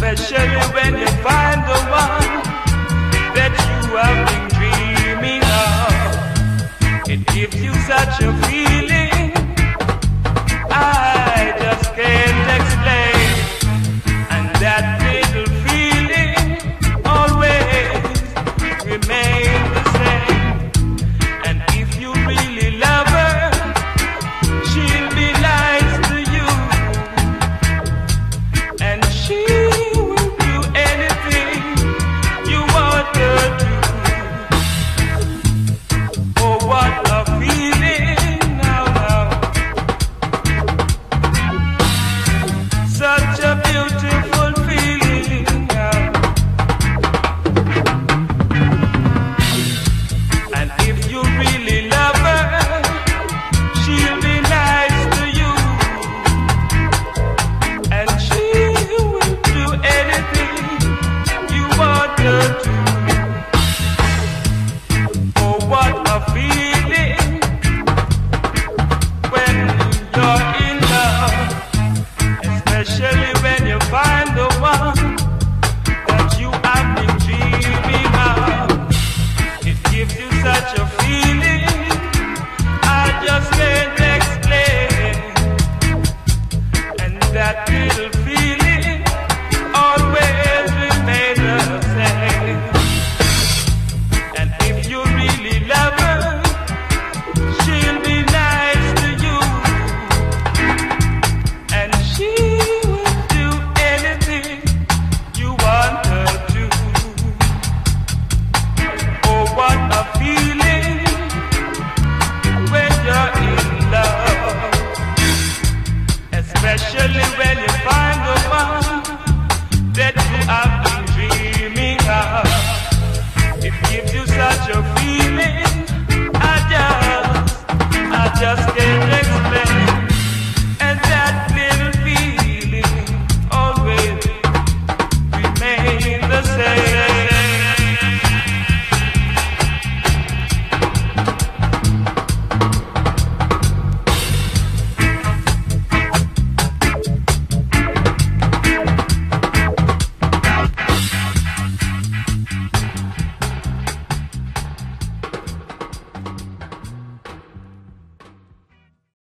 Especially when you find the one that you have gives you such a feeling. special